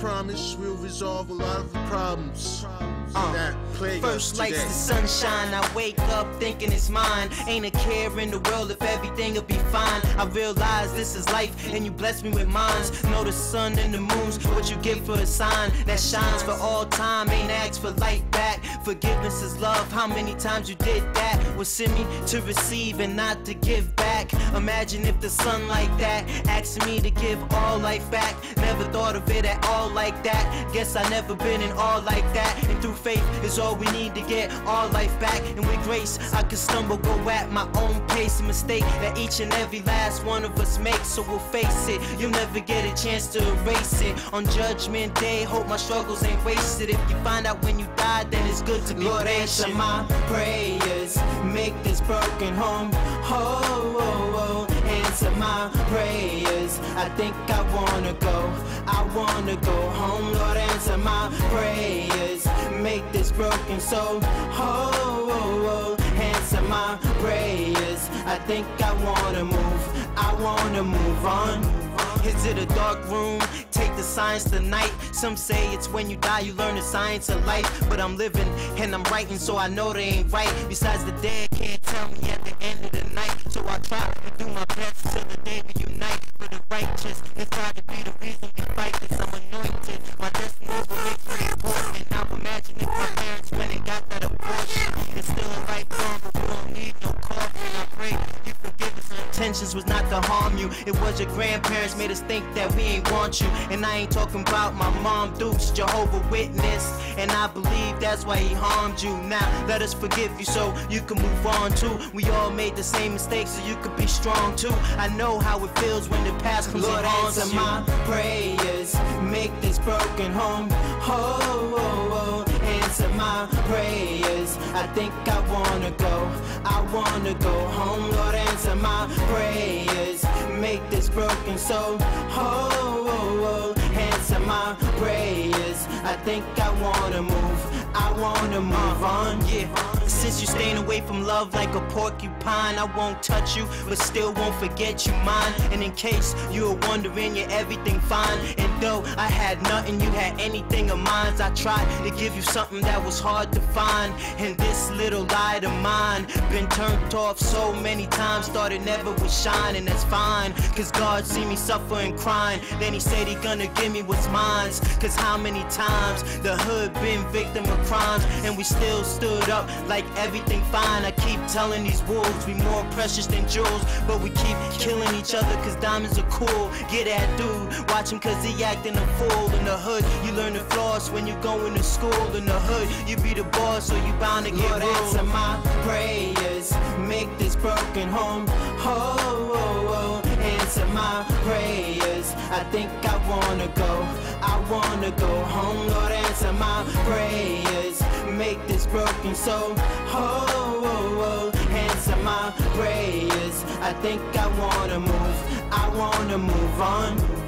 promise we'll resolve a lot of the problems Uh, that plague First lights the sunshine, I wake up thinking it's mine. Ain't a care in the world if everything'll be fine. I realize this is life and you bless me with minds. Know the sun and the moon's what you give for a sign that shines for all time. Ain't asked for light back. Forgiveness is love. How many times you did that? Was send me to receive and not to give back. Imagine if the sun like that asked me to give all life back. Never thought of it at all like that. Guess I never been in all like that. And through faith is all we need to get all life back. And with grace, I can stumble, go at my own pace. A mistake that each and every last one of us makes. So we'll face it. You'll never get a chance to erase it. On Judgment Day, hope my struggles ain't wasted. If you find out when you die, then it's good to be Lord, answer my prayers. Make this broken home. Oh, oh, oh. Answer my prayers. I think I wanna go. I wanna go home. Lord, answer my prayers. Make this broken soul. whole. Answer my prayers. I think I wanna move. I wanna move on. Is it a dark room? Take the science tonight. Some say it's when you die you learn the science of life. But I'm living and I'm writing, so I know they ain't right. Besides, the dead can't tell me at the end of the night. So I try to do my best till the day we unite. For the righteous, and try to be the intentions was not to harm you. It was your grandparents made us think that we ain't want you. And I ain't talking about my mom, Dukes, Jehovah Witness. And I believe that's why he harmed you. Now let us forgive you so you can move on too. We all made the same mistakes so you could be strong too. I know how it feels when the past comes Lord, answer you. my prayers. Make this broken home. Oh, oh, oh. oh. Answer my prayers. I think I wanna go. I wanna go home. Lord, answer my prayers. Make this broken soul. Oh, oh, oh. Answer my prayers. I think I wanna move. I wanna move uh-huh. on. Yeah. Since you staying away from love like a porcupine, I won't touch you, but still won't forget you mine. And in case you were wondering, you're everything fine. And though I had nothing, you had anything of mine. I tried to give you something that was hard to find. And this little light of mine been turned off so many times, thought it never would shine, and that's fine. Cause God see me suffer and crying. Then he said he gonna give me what's mine. Cause how many times the hood been victim of crimes, and we still stood up like everything fine. I keep telling these wolves we more precious than jewels, but we keep killing each other cause diamonds are cool. Get that dude, watch him cause he acting a fool. In the hood, you learn to floss when you going to school. In the hood, you be the boss, so you bound to get Lord, ruled. answer my prayers. Make this broken home. Oh, I think I wanna go. I wanna go home. Lord, answer my prayers. Make this broken soul. whole. oh, oh. Answer my prayers. I think I wanna move. I wanna move on.